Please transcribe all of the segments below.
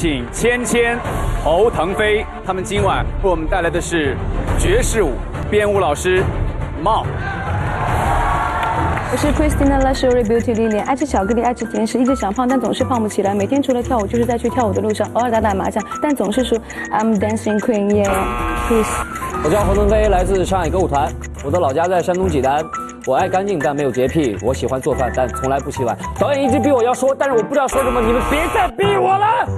请芊芊、侯腾飞，他们今晚为我们带来的是爵士舞编舞老师茂。我是 Christina Luxury Beauty 丽莲，爱吃巧克力，爱吃甜食，一直想胖，但总是胖不起来。每天除了跳舞，就是在去跳舞的路上，偶尔打打麻将，但总是说。I'm dancing queen, yeah, please。我叫侯腾飞，来自上海歌舞团，我的老家在山东济南。我爱干净，但没有洁癖。我喜欢做饭，但从来不洗碗。导演一直逼我要说，但是我不知道说什么，你们别再逼我了。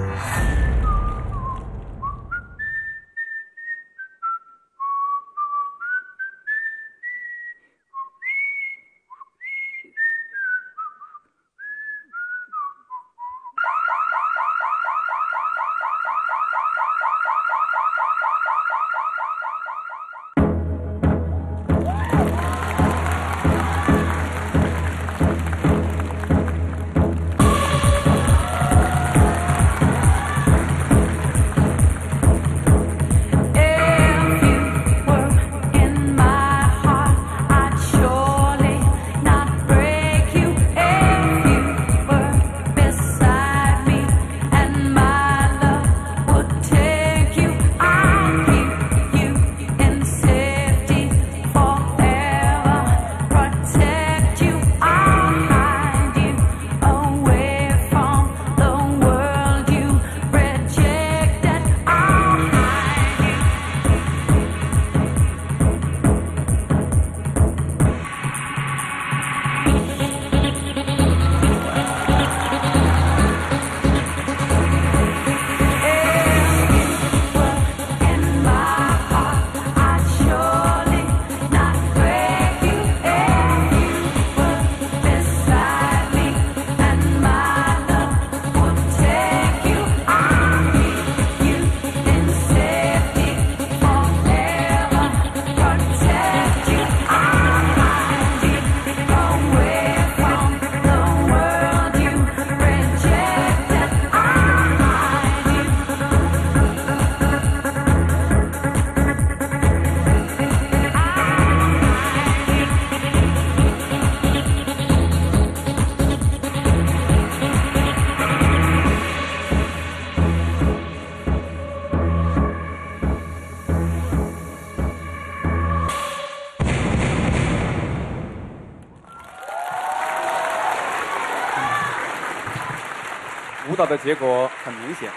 舞蹈的结果很明显，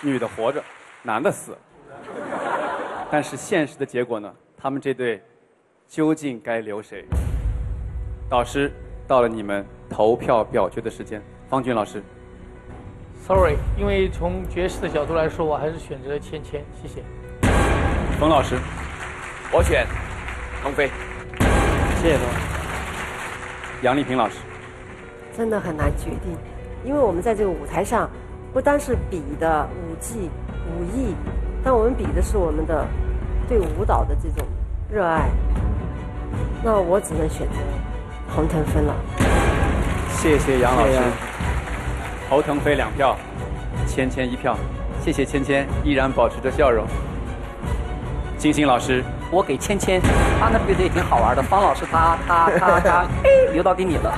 女的活着，男的死。但是现实的结果呢？他们这对究竟该留谁？导师，到了你们投票表决的时间。方军老师，Sorry，因为从爵士的角度来说，我还是选择芊芊，谢谢。冯老师，我选腾飞。谢谢冯。杨丽萍老师，真的很难决定，因为我们在这个舞台上，不单是比的舞技、武艺，但我们比的是我们的对舞蹈的这种热爱。那我只能选择红腾飞了。谢谢杨老师谢谢。侯腾飞两票，芊芊一票。谢谢芊芊，依然保持着笑容。金星老师，我给芊芊，她那比的也挺好玩的。方老师他他他他，哎，留到给你了。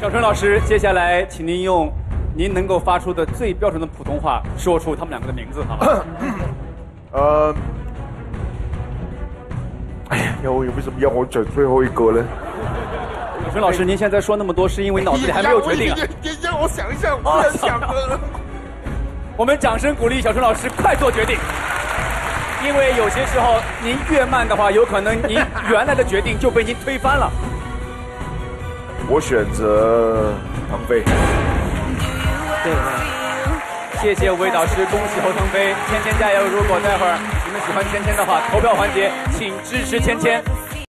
小春老师，接下来请您用您能够发出的最标准的普通话说出他们两个的名字，好吗？呃，哎呀，要我为什么要我选最后一个呢？小春老师，您现在说那么多，是因为脑子里还没有决定啊？你让我想一下，我在想的。我们掌声鼓励小春老师快做决定，因为有些时候您越慢的话，有可能您原来的决定就被您推翻了。我选择腾飞。对谢谢五位导师，恭喜侯腾飞，芊芊加油！如果待会儿你们喜欢芊芊的话，投票环节请支持芊芊。